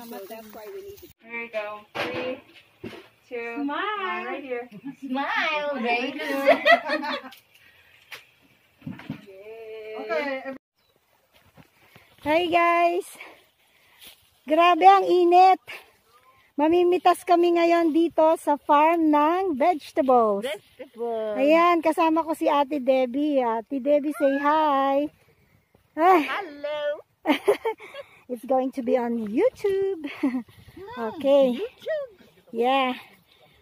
Mm. So that's why we need to. There you go. Three, two, Smile. one, right here. Smile, baby. Okay. Hi guys! Grabe ang init! Mamimitas kami ngayon dito sa farm ng vegetables. Vegetable. Ayan, kasama ko si Ate Debbie. Ate Debbie, say hi! Ay, Hello. it's going to be on YouTube. okay. Yeah.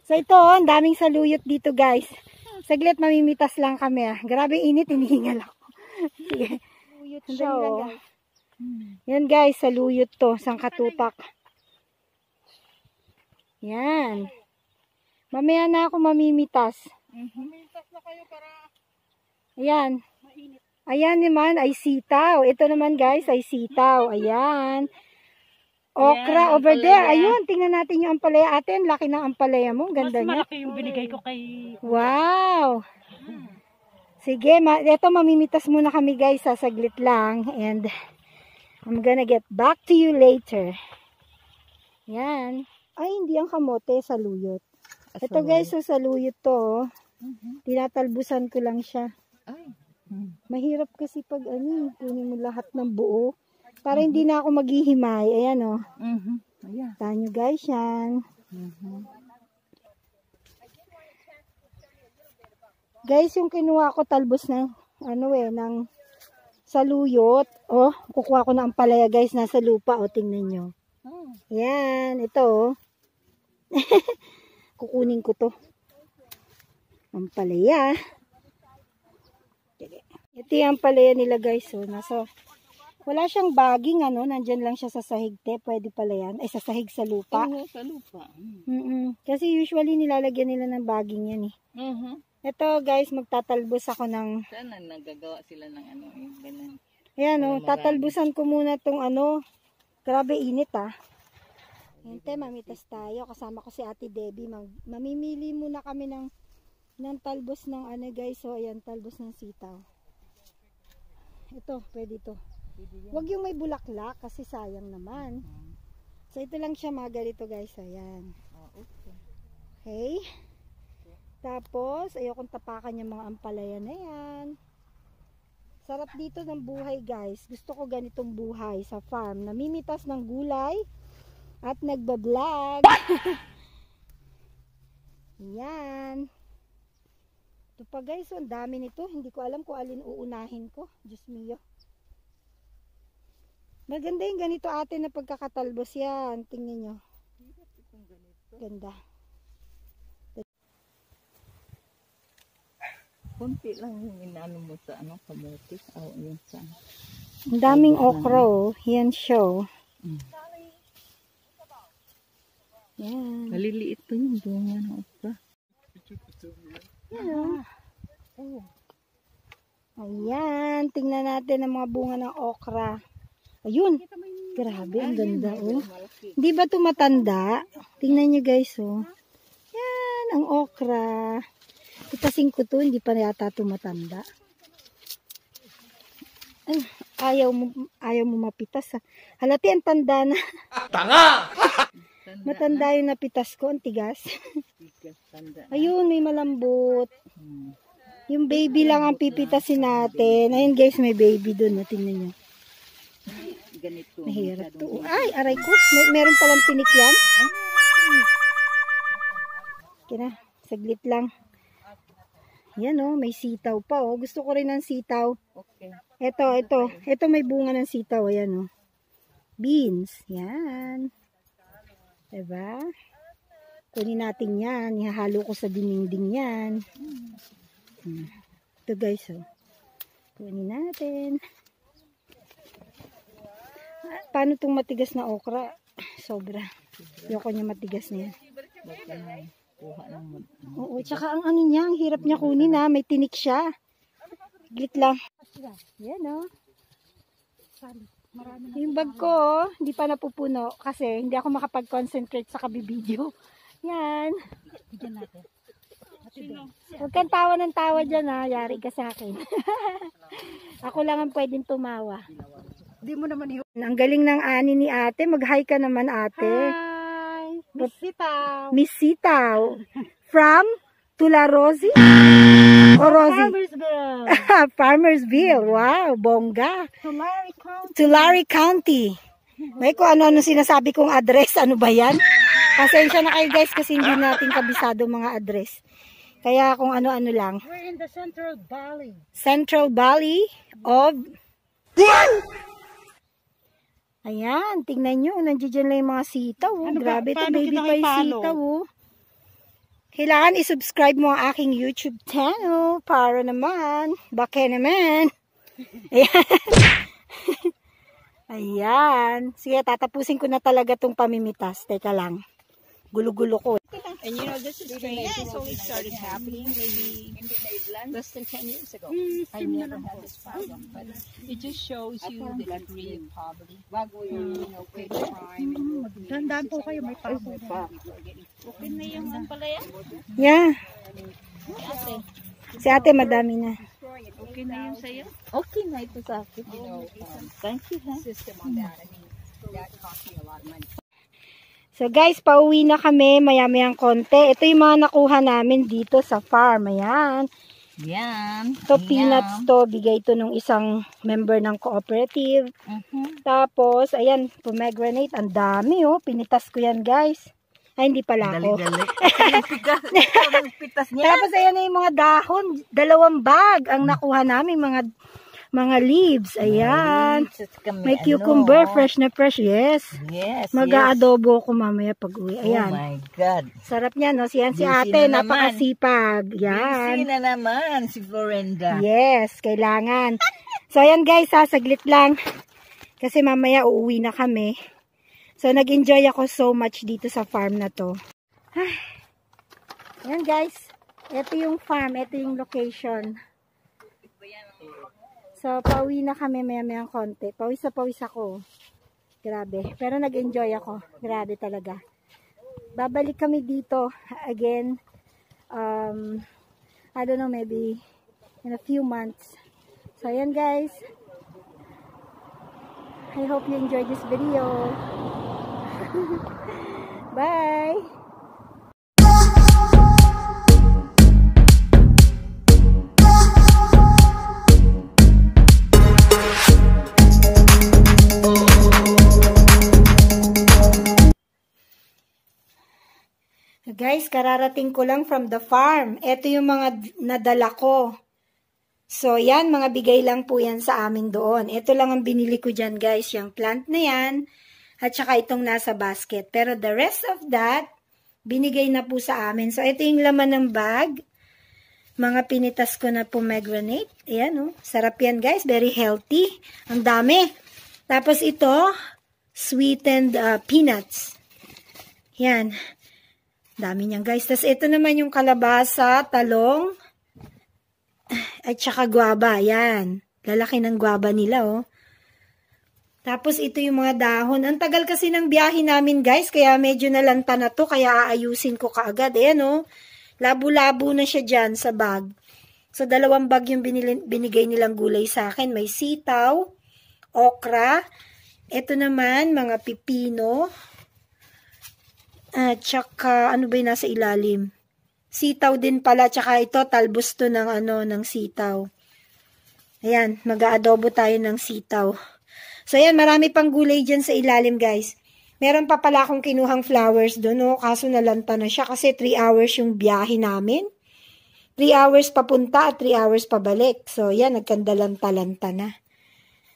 So ito, oh, ang daming saluyot dito guys. Saglit mamimitas lang kami ah. Grabe init, hinihingal ako. Sige. Saluyot siya, oh. guys. Yan guys, saluyot to, sangkatutak. Yan. Mamaya na ako mamimitas. Mintas na kayo para Ayan. Ayan naman ay sitaw. Ito naman guys ay sitaw. Ayan. Okra Ayan, over ampalaya. there. Ayun, tingnan natin yung ampalaya atin. Laki ng ampalaya mo. Mas Ganda niya. malaki yung binigay ko kay... Wow! Sige, ma eto mamimitas muna kami guys, sa saglit lang. And I'm gonna get back to you later. Yan. Ay, hindi ang kamote, saluyot. Ito guys, so saluyot to. oh. Tinatalbusan ko lang siya. Ay. Mahirap kasi pag ano, kunin mo lahat ng buo. Para hindi na ako maghihimay. Ayan o. Oh. Mhm. Ayan. Tanyo guys yan. Mhm. Guys, yung kinuha ko talbos ng ano eh, ng saluyot. Oh, kukuha ko ng palaya guys, nasa lupa. O, tingnan nyo. Oh. Yan, ito oh. Kukunin ko to. Ang palaya. Ito yung palaya nila guys. So, nasa, wala siyang baging ano, nandyan lang siya sa sahig te. Pwede pala yan. Ay, sa sahig sa lupa. Oo, sa lupa. Mm Kasi usually nilalagyan nila ng baging yan eh. Mhm. Ito guys, magtatalbos ako ng Sana nagagawa sila ng ano, yung ganun. Ayan o, Marami. tatalbusan ko muna tong ano. Grabe init ah. Hinte, mamitas tayo. Kasama ko si Ate Debbie. Mag, mamimili muna kami ng, ng talbos ng ano guys. So, ayan, talbos ng sitaw. Ito, pwede to. Huwag yung may bulaklak kasi sayang naman. So, ito lang siya mga ganito guys. Ayan. Oh, okay. Okay. Tapos, ayokong tapakan yung mga ampalaya na yan. Sarap dito ng buhay guys. Gusto ko ganitong buhay sa farm. Namimitas ng gulay at nagbablog. yan. Ito pa guys, ang dami nito. Hindi ko alam kung alin uunahin ko. Diyos mio. Maganda yung ganito ate na pagkakatalbos yan. Tingnan nyo. Ganda. Kunti lang yung inano mo sa ano, kamote. Oh, yun sa... Ang daming okra oh. Yan siya oh. Mm. Yan. Maliliit to yung bunga ng okra. Yan Oh. Ayan. Tingnan natin ang mga bunga ng okra. Ayun. Grabe. Ang ganda oh. Hindi ba ito matanda? Tingnan nyo guys oh. Yan. Ang okra. Itasin ko to. Hindi pa yata ito matanda. Ay, ayaw mo, ayaw mo mapitas ha. Halati ang tanda na. Tanda. Matanda yung napitas ko. Ang tigas. Ayun, may malambot. Hmm. Yung baby lang ang pipitasin natin. Ayun guys, may baby. Oh, tingnan nyo. Ganito. Mahirap to. Ay, aray ko. May, meron palang tinik yan. Kina, saglit lang. Yan oh, may sitaw pa oh. Gusto ko rin ng sitaw. Okay. Ito, ito. Ito may bunga ng sitaw. Ayan oh. Beans. Yan. Diba? Kunin natin yan. Ihahalo ko sa dinding yan. Hmm. Ito guys oh. Kunin natin. Ah, Paano tong matigas na okra? Sobra. Ayoko niya matigas na yan. Oo, tsaka ang ano niya, ang hirap niya kunin ha. May tinik siya. Glit lang. Yan oh. Yung bag ko, oh, hindi pa napupuno kasi hindi ako makapag-concentrate sa kabibideo. Yan. Huwag kang tawa ng tawa dyan ha. Yari ka sa akin. Ako lang ang pwedeng tumawa. Di mo naman yun. Ang galing ng ani ni ate. Mag-hi ka naman ate. Hi! Miss Sitaw! Miss Sitaw. From Tularosi? O Rosie? Farmersville! Farmersville. Wow, bongga. Tulare County! Tulare County. May kung ano-ano sinasabi kong address. Ano ba yan? Pasensya na kayo guys kasi hindi natin kabisado mga address. Kaya kung ano-ano lang. We're in the Central Valley. Central Valley of... Ayan, tingnan nyo. Nandiyan lang yung mga sitaw. Oh. Ano ba? Grabe to, Paano baby pa yung sitaw. Oh. Kailangan isubscribe mo ang aking YouTube channel para naman. Baka naman. Ayan. Ayan. Sige, tatapusin ko na talaga tong pamimitas. Teka lang. Gulo-gulo ko. And you know, this is strange. This only started happening maybe less than 10 years ago. I never had this problem. But it just shows you the degree of poverty. Bago yung, you know, great crime. and Tandaan po kayo, may pamo. Okay na yung sampalaya? Yeah. Si ate madami na. Okay na yung sa'yo? Okay na ito sa akin. You know, um, Thank you, ha? system on that. I mean, that cost me a lot of money. So guys, pauwi na kami maya-mayang konti. Ito yung mga nakuha namin dito sa farm. Ayan. Yan. Ito peanuts to. Bigay to nung isang member ng cooperative. Mhm. Tapos, ayan, pomegranate. Ang dami oh. Pinitas ko yan guys. Ay, hindi pala ako. Pitas niya. Tapos, ayan na yung mga dahon. Dalawang bag ang nakuha namin. Mga mga leaves. Ayan. May cucumber. Fresh na fresh. Yes. ano? Yes, yes. Mag-aadobo ko mamaya pag uwi. Oh Ayan. my God. Sarap niya, no? Si, yan, si ate, na napakasipag. Yan. Busy na naman si Florenda. Yes, kailangan. So, ayan guys, ha, saglit lang. Kasi mamaya uuwi na kami. So, nag-enjoy ako so much dito sa farm na to. Ay. Ayan guys, ito yung farm, ito yung location. So, pauwi na kami maya-mayang konti. Pawis sa pawis ako. Grabe. Pero nag-enjoy ako. Grabe talaga. Babalik kami dito again. Um, I don't know, maybe in a few months. So, ayan guys. I hope you enjoyed this video. Bye! Guys, kararating ko lang from the farm. Ito yung mga nadala ko. So, yan, mga bigay lang po yan sa amin doon. Ito lang ang binili ko dyan, guys. Yung plant na yan. At saka itong nasa basket. Pero the rest of that, binigay na po sa amin. So, ito yung laman ng bag. Mga pinitas ko na pomegranate. Ayan, oh. Sarap yan, guys. Very healthy. Ang dami. Tapos ito, sweetened uh, peanuts. Yan. Dami niyan, guys. Tapos ito naman yung kalabasa, talong, at saka guaba. Yan. Lalaki ng guaba nila, oh. Tapos ito yung mga dahon. Ang tagal kasi ng biyahe namin, guys. Kaya medyo nalanta na to. Kaya aayusin ko kaagad. Ayan, oh. Labo-labo na siya dyan sa bag. So, dalawang bag yung binigay nilang gulay sa akin. May sitaw, okra. Ito naman, mga pipino. At saka, ano ba yung nasa ilalim? Sitaw din pala, tsaka ito, talbos to ng, ano, ng sitaw. Ayan, mag-aadobo tayo ng sitaw. So, ayan, marami pang gulay dyan sa ilalim, guys. Meron pa pala akong kinuhang flowers doon, no? kaso nalanta na siya kasi 3 hours yung biyahe namin. 3 hours papunta at 3 hours pabalik. So, yan, nagkandalanta-lanta na.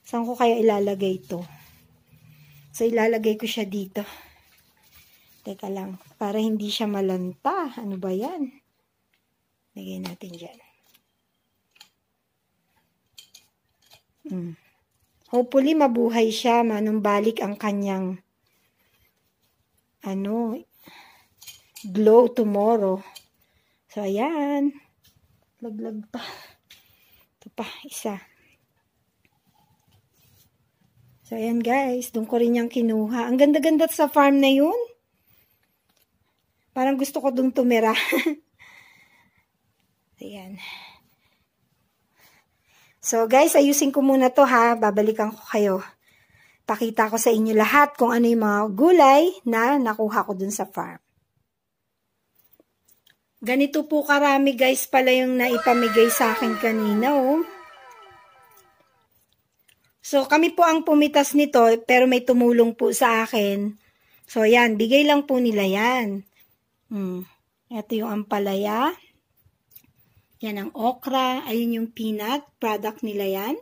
Saan ko kaya ilalagay ito? So, ilalagay ko siya dito. Teka lang, para hindi siya malanta. Ano ba yan? Lagay natin dyan. Hmm. Hopefully, mabuhay siya. Manumbalik ang kanyang ano, glow tomorrow. So, ayan. Laglag pa. Ito pa, isa. So, ayan guys. Doon ko rin yung kinuha. Ang ganda-ganda sa farm na yun. Parang gusto ko doon tumira. Ayan. So guys, ayusin ko muna to ha. Babalikan ko kayo. Pakita ko sa inyo lahat kung ano yung mga gulay na nakuha ko dun sa farm. Ganito po karami guys pala yung naipamigay sa akin kanina oh. So kami po ang pumitas nito pero may tumulong po sa akin. So yan, bigay lang po nila yan. Hmm. Ito yung ampalaya. Yan ang okra. Ayun yung peanut. Product nila yan.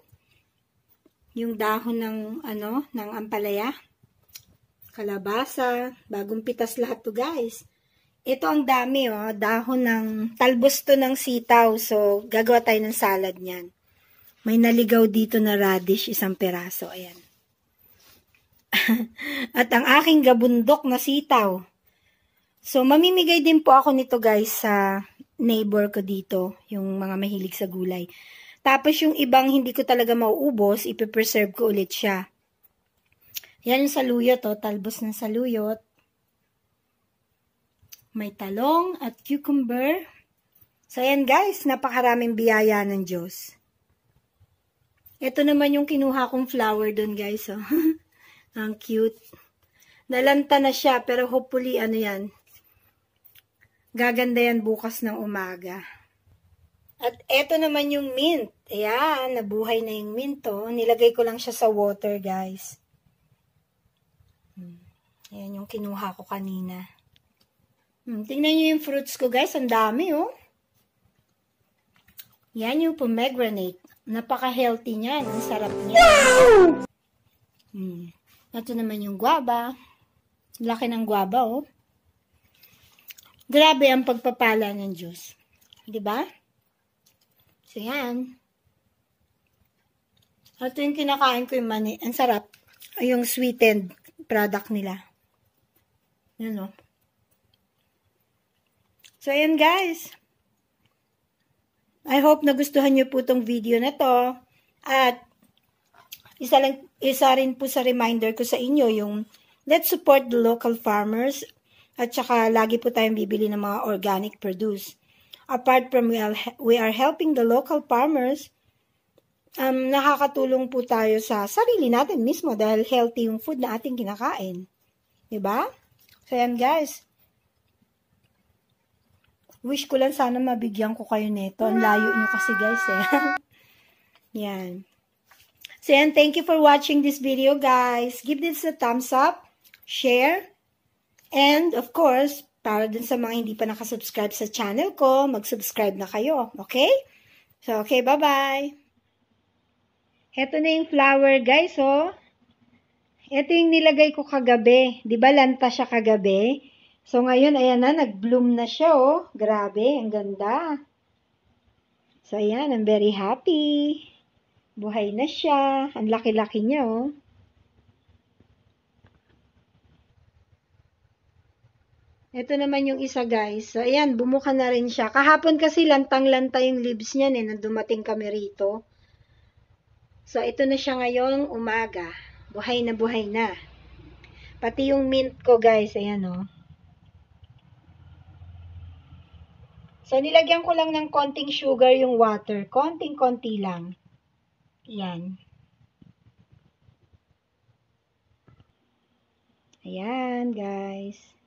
Yung dahon ng, ano, ng ampalaya. Kalabasa. Bagong pitas lahat to guys. Ito ang dami oh. Dahon ng, talbos to ng sitaw. So, gagawa tayo ng salad niyan. May naligaw dito na radish. Isang peraso. Ayan. At ang aking gabundok na sitaw. So, mamimigay din po ako nito guys sa neighbor ko dito, yung mga mahilig sa gulay. Tapos yung ibang hindi ko talaga mauubos, ipipreserve ko ulit siya. Yan yung saluyot, oh, talbos ng saluyot. May talong at cucumber. So, ayan guys, napakaraming biyaya ng Diyos. Ito naman yung kinuha kong flower doon guys, oh. Ang cute. Nalanta na siya, pero hopefully, ano yan, Gaganda yan bukas ng umaga. At eto naman yung mint. Ayan, nabuhay na yung mint oh. Nilagay ko lang siya sa water, guys. Hmm. Ayan yung kinuha ko kanina. Hmm, tingnan nyo yung fruits ko, guys. Ang dami, oh. Yan yung pomegranate. Napaka-healthy niyan. Ang sarap niya. Hmm. Ito naman yung guava. Laki ng guava, oh. Grabe ang pagpapala ng Diyos. Di ba? So, yan. Ito yung kinakain ko yung mani. Ang sarap. Yung sweetened product nila. Yan, no? So, ayan guys. I hope nagustuhan nyo po tong video na to. At, isa, lang, isa rin po sa reminder ko sa inyo yung let's support the local farmers at saka, lagi po tayong bibili ng mga organic produce. Apart from we are, helping the local farmers, um, nakakatulong po tayo sa sarili natin mismo dahil healthy yung food na ating kinakain. ba? Diba? So, yan guys. Wish ko lang sana mabigyan ko kayo nito. Ang layo nyo kasi guys eh. yan. So, yan. Thank you for watching this video guys. Give this a thumbs up, share, And, of course, para dun sa mga hindi pa nakasubscribe sa channel ko, mag-subscribe na kayo. Okay? So, okay, bye-bye. Ito na yung flower, guys, oh. Ito yung nilagay ko kagabi. Di ba lanta siya kagabi? So, ngayon, ayan na, nag-bloom na siya, oh. Grabe, ang ganda. So, ayan, I'm very happy. Buhay na siya. Ang laki-laki niya, oh. Ito naman yung isa guys. So, ayan, bumuka na rin siya. Kahapon kasi lantang-lanta yung leaves niyan eh, nang dumating kami rito. So, ito na siya ngayong umaga. Buhay na buhay na. Pati yung mint ko guys, ayan o. Oh. So, nilagyan ko lang ng konting sugar yung water. Konting-konti lang. Ayan. Ayan, guys.